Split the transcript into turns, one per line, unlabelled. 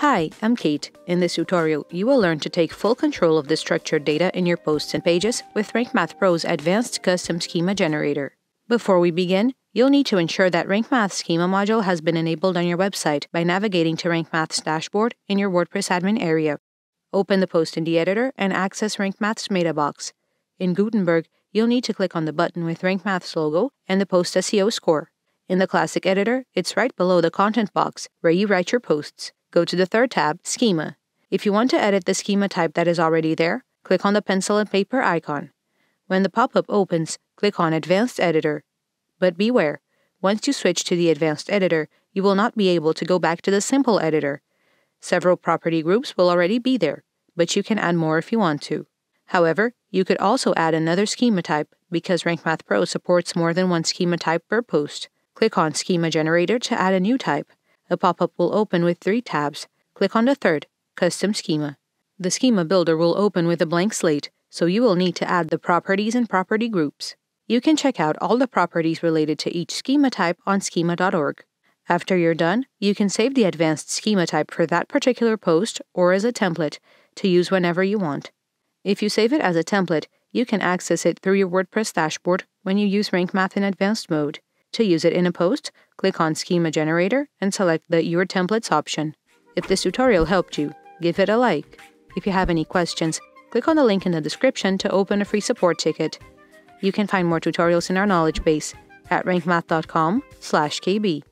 Hi, I'm Kate. In this tutorial, you will learn to take full control of the structured data in your posts and pages with Rank Math Pro's advanced custom schema generator. Before we begin, you'll need to ensure that Rank Math schema module has been enabled on your website by navigating to Rank Math's dashboard in your WordPress admin area. Open the post in the editor and access Rank Math's meta box. In Gutenberg, you'll need to click on the button with Rank Math's logo and the post SEO score. In the Classic editor, it's right below the content box where you write your posts. Go to the third tab, Schema. If you want to edit the schema type that is already there, click on the pencil and paper icon. When the pop-up opens, click on Advanced Editor. But beware, once you switch to the Advanced Editor, you will not be able to go back to the Simple Editor. Several property groups will already be there, but you can add more if you want to. However, you could also add another schema type because RankMath Pro supports more than one schema type per post. Click on Schema Generator to add a new type. A pop-up will open with three tabs. Click on the third, Custom Schema. The Schema Builder will open with a blank slate, so you will need to add the properties and property groups. You can check out all the properties related to each schema type on schema.org. After you're done, you can save the advanced schema type for that particular post or as a template to use whenever you want. If you save it as a template, you can access it through your WordPress dashboard when you use Rank Math in advanced mode. To use it in a post, click on Schema Generator and select the Your Templates option. If this tutorial helped you, give it a like. If you have any questions, click on the link in the description to open a free support ticket. You can find more tutorials in our knowledge base at rankmath.com/kb.